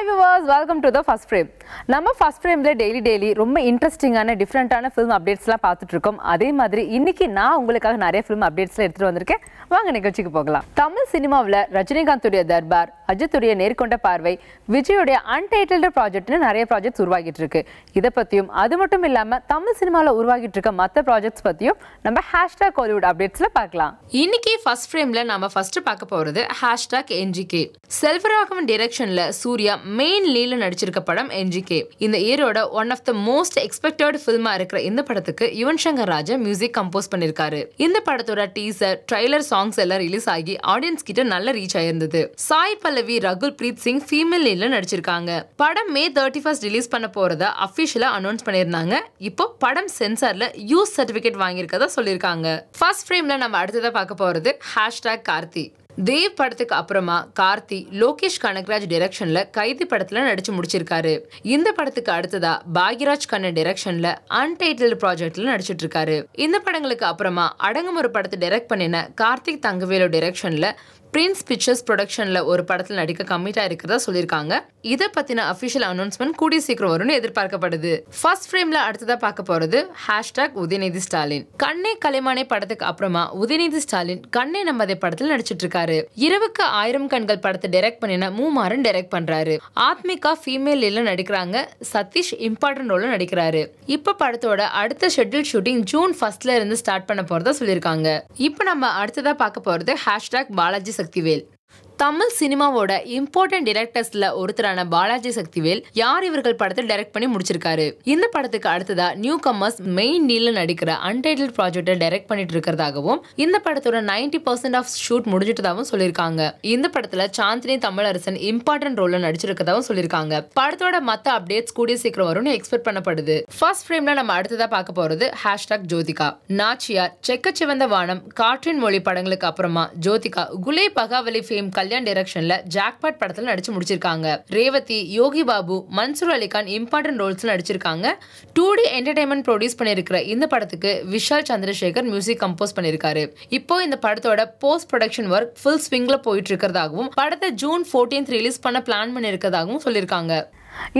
Hi viewers welcome to the first frame நம்ம first ஃப்ரேமில் daily daily ரொம்ப இன்ட்ரெஸ்டிங்கான டிஃப்ரெண்ட்டான ஃபிலிம் அப்டேட்ஸ்லாம் பார்த்துட்ருக்கோம். அதே மாதிரி இன்றைக்கி நான் உங்களுக்காக நிறைய ஃபிலிம் அப்டேட்ஸ்லாம் எடுத்துகிட்டு வந்திருக்கேன். வாங்க நிகழ்ச்சிக்கு போகலாம். தமிழ் சினிமாவில் ரஜினிகாந்துடைய தர்பார் அஜித்துடைய நேர்கொண்ட பார்வை விஜயோடைய அன்டைட்டில்டு ப்ராஜெக்ட்னு நிறைய ப்ராஜெக்ட்ஸ் உருவாகிட்டு இருக்கு இதை பற்றியும் அது மட்டும் இல்லாமல் தமிழ் சினிமாவில் உருவாகிட்டு இருக்க மற்ற ப்ராஜெக்ட்ஸ் பற்றியும் நம்ம ஹேஷ்டாக் ஹாலிவுட் அப்டேட்ஸில் பார்க்கலாம். இன்னைக்கு ஃபர்ஸ்ட் ஃப்ரேமில் நம்ம ஃபஸ்ட்டு பார்க்க போகிறது ஹேஷ்டாக் என்ஜிகே செல்வராகவன் டிரெக்ஷனில் சூர்யா மெயின் லீல நடிச்சிருக்க படம் என்ஜிகே இந்த இயரோட one of the most expected ஃபில்மா இருக்கிற இந்த படத்துக்கு யுவன் சங்கர் ராஜா மியூசிக் கம்போஸ் பண்ணிருக்காரு. இந்த படத்தோட டீசர் ட்ரைலர் சாங்ஸ் எல்லாம் ரிலீஸ் ஆகி ஆடியன்ஸ் கிட்ட நல்ல ரீச் ஆயிருந்தது. சாய் பல்லவி ரகுல் பிரீத் சிங் ஃபீமேல் லீல நடிச்சிருக்காங்க. படம் மே தேர்ட்டி ஃபர்ஸ்ட் ரிலீஸ் பண்ண போறதா அபிஷியலா அனௌன்ஸ் பண்ணிருந்தாங்க இப்போ படம் சென்சார்ல யூஸ் சர்டிபிகேட் வாங்கியிருக்கதா சொல்லியிருக்காங்க. ஃபர்ஸ்ட் ஃப்ரேம்ல நம்ம அடுத்ததை பார்க்க போறது ஹேஷ்டாக் கார்த்தி. தேவ் படத்துக்கு அப்புறமா கார்த்தி லோகேஷ் கனகராஜ் டிரெக்ஷன்ல கைதி படத்துல நடிச்சு முடிச்சிருக்காரு. இந்த படத்துக்கு அடுத்ததா பாக்யராஜ் கண்ணன் டிரெக்ஷன்ல அன்டைட்டில் ப்ராஜெக்ட்ல நடிச்சிட்டு இருக்காரு இந்த படங்களுக்கு அப்புறமா அடங்குமுறை படத்தை டைரக்ட் பண்ணின கார்த்திக் தங்கவேலு டிரெக்ஷன்ல பிரின்ஸ் பிக்சர்ஸ் ப்ரொடக்ஷனில் ஒரு படத்தில் நடிக்க கம்மிட்டாக இருக்கிறதா சொல்லியிருக்காங்க. இதை பற்றின அஃபிஷியல் அனௌன்ஸ்மெண்ட் கூடிய சீக்கிரம் வரும்னு எதிர்பார்க்கப்படுது. ஃபர்ஸ்ட் ஃப்ரேம்ல அடுத்ததாக பார்க்க போறது ஹேஷ்டாக் உதயநிதி ஸ்டாலின். கண்ணே கலைமானே படத்துக்கு அப்புறமா உதயநிதி ஸ்டாலின் கண்ணே நம்மதை படத்தில் நடிச்சிட்டு இருக்காரு. இரவுக்கு ஆயிரம் கண்கள் படத்தை டைரக்ட் பண்ணின மூமாறன் டைரக்ட் பண்றாரு. ஆத்மிகா ஃபீமேல் இல்ல நடிக்கிறாங்க சதீஷ் இம்பார்ட்டன்ட் ரோலில் நடிக்கிறாரு. இப்போ படத்தோட அடுத்த ஷெட்யூல் ஷூட்டிங் ஜூன் ஃபர்ஸ்ட்ல இருந்து ஸ்டார்ட் பண்ண போகிறதா சொல்லியிருக்காங்க. இப்போ நம்ம அடுத்ததாக பார்க்க போகிறது ஹேஷ்டாக் பாலாஜி சக்திவேல் தமிழ் சினிமாவோட இம்பார்ட்டன்ட் டிரெக்டர்ஸ்ல ஒருத்தரான பாலாஜி சக்திவேல் யார் இவர்கள் படத்தை டைரக்ட் பண்ணி முடிச்சிருக்காரு? இந்த படத்துக்கு அடுத்ததா நியூ கமர்ஸ் மெயின் நீல நடிக்கிற அன்டைட்டில் ப்ராஜெக்டை டைரக்ட் பண்ணிட்டு இருக்கிறதாகவும் இந்த படத்தோட 90% பர்சன்ட் ஆஃப் ஷூட் முடிஞ்சிட்டதாகவும் சொல்லியிருக்காங்க. இந்த படத்துல சாந்தினி தமிழரசன் இம்பார்ட்டன்ட் ரோல்ல நடிச்சிருக்கதாகவும் சொல்லியிருக்காங்க. படத்தோட மத்த அப்டேட்ஸ் கூடிய சீக்கிரம் வரும்னு எக்ஸ்பெக்ட் பண்ணப்படுது. ஃபர்ஸ்ட் ஃப்ரேம்ல நம்ம அடுத்ததா பார்க்க போறது ஹேஷ்டாக் ஜோதிகா. நாச்சியார் செக்க சிவந்த வானம் காற்றின் மொழி படங்களுக்கு அப்புறமா ஜோதிகா குலே பகாவலி ஃபேம் கல்யாண் டைரக்ஷன்ல ஜாக்பாட் படத்துல நடிச்சு முடிச்சிருக்காங்க. ரேவதி யோகி பாபு மன்சூர் அலிகான் இம்பார்ட்டன்ட் ரோல்ஸ்ல நடிச்சிருக்காங்க. டூ டி என்டர்டைன்மெண்ட் ப்ரொடியூஸ் பண்ணிருக்கிற இந்த படத்துக்கு விஷால் சந்திரசேகர் மியூசிக் கம்போஸ் பண்ணிருக்காரு. இப்போ இந்த படத்தோட போஸ்ட் ப்ரொடக்ஷன் ஒர்க் ஃபுல் ஸ்விங்ல போயிட்டு இருக்கிறதாகவும் படத்தை ஜூன் 14th ரிலீஸ் பண்ண பிளான் பண்ணிருக்கிறதாகவும் சொல்லியிருக்காங்க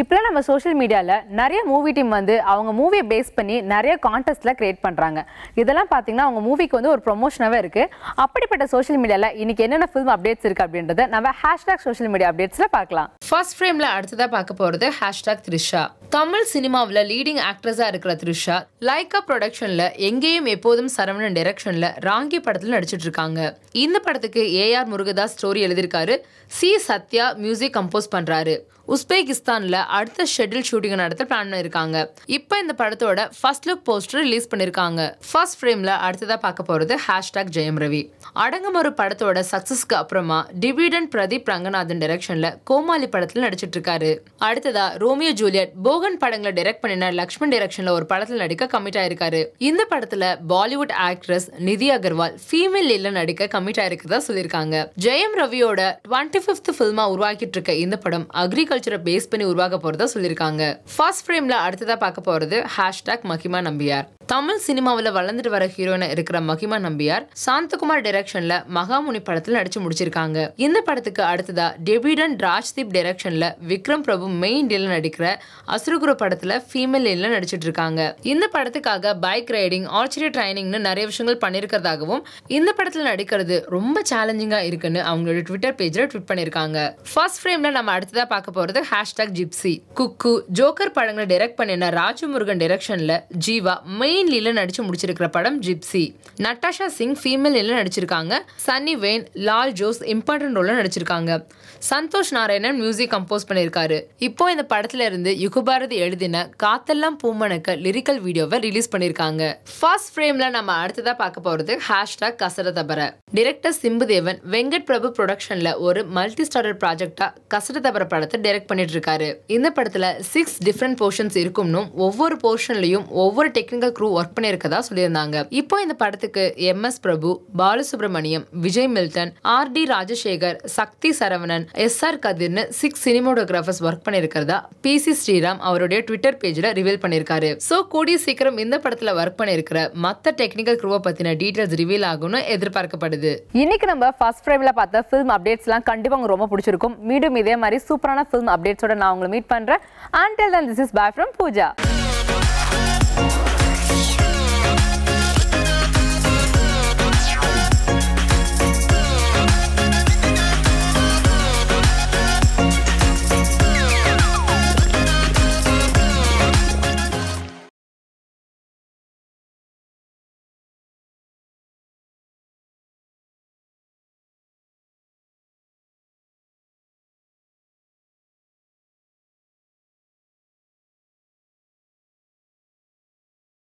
இப்போலாம் நம்ம சோஷியல் மீடியாவில் நிறைய மூவி டீம் வந்து அவங்க மூவியை பேஸ் பண்ணி நிறைய கான்டெஸ்ட்லாம் கிரியேட் பண்ணுறாங்க இதெல்லாம் பார்த்தீங்கன்னா அவங்க மூவிக்கு வந்து ஒரு ப்ரொமோஷனாகவே இருக்குது அப்படிப்பட்ட சோஷியல் மீடியாவில் இன்னைக்கு என்னென்ன ஃபிலிம் அப்டேட்ஸ் இருக்குது அப்படின்றத நம்ம ஹேஷ்டாக் சோஷியல் மீடியா அப்டேட்ஸில் பார்க்கலாம். ஃபர்ஸ்ட் ஃப்ரேமில் அடுத்ததாக பார்க்க போகிறது ஹேஷ்டாக் த்ரிஷா தமிழ் சினிமாவில் லீடிங் ஆக்ட்ரஸாக இருக்கிற த்ரிஷா லைக்கா ப்ரொடக்ஷனில் எங்கேயும் எப்போதும் சரவணன் டைரக்ஷன்ல ராங்கி படத்தில் நடிச்சிட்டு இருக்காங்க. இந்த படத்துக்கு ஏஆர் முருகதாஸ் ஸ்டோரி எழுதியிருக்காரு. சி சத்யா மியூசிக் கம்போஸ் பண்ணுறாரு உஸ்பெகிஸ்தானில் அடுத்த ஷெட்யூல் ஷூட்டிங் நடத்த பிளான் பண்ணிருக்காங்க இப்போ இந்த படத்தோட ஃபர்ஸ்ட் லுக் போஸ்டர் ரிலீஸ் பண்ணியிருக்காங்க. ஃபர்ஸ்ட் ஃப்ரேமில் அடுத்ததாக பார்க்க போகிறது ஹேஷ்டாக் ஜெயம் ரவி. அடங்குமொரு படத்தோட சக்ஸஸ்க்கு அப்புறமா டிவிடன் பிரதீப் ரங்கநாதன் டைரக்ஷனில் கோமாளி படத்தில் நடிச்சிட்டு இருக்காரு. அடுத்ததா ரோமியோ ஜூலியட் மோகன் படங்களை டைரக்ட் பண்ணின லக்ஷ்மண் டைரக்ஷன்ல ஒரு படத்தில் நடிக்க கமிட் ஆயிருக்காரு. இந்த படத்துல பாலிவுட் ஆக்ட்ரஸ் நிதி அகர்வால் ஃபீமேல் இல்ல நடிக்க கமிட் ஆயிருக்கிறதா சொல்லியிருக்காங்க. ஜெயம் ரவியோட டுவெண்ட்டி ஃபிஃப்த் ஃபில்மா உருவாக்கிட்டு இருக்க இந்த படம் அக்ரிகல்ச்சரை பேஸ் பண்ணி உருவாக்க போறதா சொல்லியிருக்காங்க. ஃபர்ஸ்ட் ஃப்ரேம்ல அடுத்ததா பார்க்க போறது ஹேஷ்டாக் மகிமா நம்பியார். தமிழ் சினிமாவில் வளர்ந்துட்டு வர ஹீரோயினா இருக்கிற மகிமா நம்பியார் சாந்தகுமார் டைரக்ஷன்ல மகாமுனி படத்தில் நடிச்சு முடிச்சிருக்காங்க. இந்த படத்துக்கு அடுத்ததா டெபிடன் ராஜ்தீப் டைரக்ஷன்ல விக்ரம் பிரபு மெயின் டீல நடிக்கிற அசுரகுரு படத்துல ஃபீமேல் லீல நடிச்சிட்டு இருக்காங்க. இந்த படத்துக்காக பைக் ரைடிங் ஆர்ச்சரி ட்ரைனிங்னு நிறைய விஷயங்கள் பண்ணிருக்கிறதாகவும் இந்த படத்துல நடிக்கிறது ரொம்ப சேலஞ்சிங்கா இருக்குன்னு அவங்களோட ட்விட்டர் பேஜ்ல ட்விட் பண்ணிருக்காங்க. ஃபர்ஸ்ட் ஃப்ரேம்ல நம்ம அடுத்ததா பார்க்க போறது ஹேஷ்டாக் ஜிப்சி குக்கு ஜோக்கர் படங்களை டைரக்ட் பண்ணின ராஜமுருகன் டைரக்ஷன்ல ஜீவா மெயின் லீல நடிச்சு முடிச்சிருக்கிற படம் ஜிப்சி. நட்டாஷா சிங் ஃபீமேல் லீல நடிச்சிருக்காங்க. சன்னி வேன் லால் ஜோஸ் இம்பார்ட்டன்ட் ரோல நடிச்சிருக்காங்க. சந்தோஷ் நாராயணன் மியூசிக் கம்போஸ் பண்ணியிருக்காரு. இப்போ இந்த படத்துல இருந்து யுகபாரதி எழுதின காத்தெல்லாம் பூமணக்க லிரிக்கல் வீடியோவை ரிலீஸ் பண்ணியிருக்காங்க. ஃபர்ஸ்ட் ஃப்ரேம்ல நம்ம அடுத்ததா பார்க்க போறது ஹேஷ்டாக் கசரதபர டிரெக்டர் சிம்புதேவன் வெங்கட் பிரபு ப்ரொடக்ஷன்ல ஒரு மல்டி ஸ்டாரர் ப்ராஜெக்டா கசரதபர படத்தை டைரக்ட் பண்ணிட்டு இருக்காரு இந்த படத்துல சிக்ஸ் டிஃப்ரெண்ட் போர்ஷன்ஸ் இருக்கும்னும் ஒவ்வொரு போர்ஷன்லயும் ஒவ்வொரு டெக்னிக்கல் க்ரூ ஒர்க் பண்ணியிருக்கதா சொல்லியிருந்தாங்க. இப்போ இந்த படத்துக்கு M S Prabhu Balasubramaniam Vijay Milton R D Rajasekar Sakthi Saravanan S R கதிர்னு six cinematographers work பண்ணியிருக்கிறதா பி சி ஸ்ரீராம் அவருடைய ட்விட்டர் பேஜில் ரிவீல் பண்ணியிருக்காரு. ஸோ கூடிய சீக்கிரம் இந்த படத்தில் ஒர்க் பண்ணியிருக்கிற மற்ற டெக்னிக்கல் குரூவை பற்றின டீட்டெயில்ஸ் ரிவீல் ஆகும்னு எதிர்பார்க்கப்படுது. இன்னைக்கு நம்ம ஃபர்ஸ்ட் ஃப்ரேம்ல பார்த்த ஃபிலிம் அப்டேட்ஸ்லாம் கண்டிப்பாக உங்களுக்கு ரொம்ப பிடிச்சிருக்கும். மீண்டும் இதே மாதிரி சூப்பரான ஃபிலிம் அப்டேட்ஸோட நான் உங்களை மீட் பண்ணுறேன் until then this is bye from Pooja Peace.